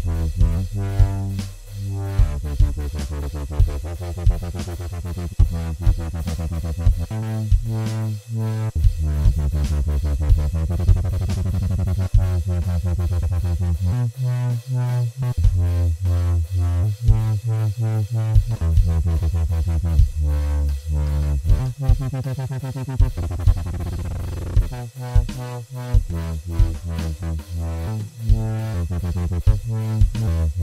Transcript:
Mm-hmm. Mm-hmm.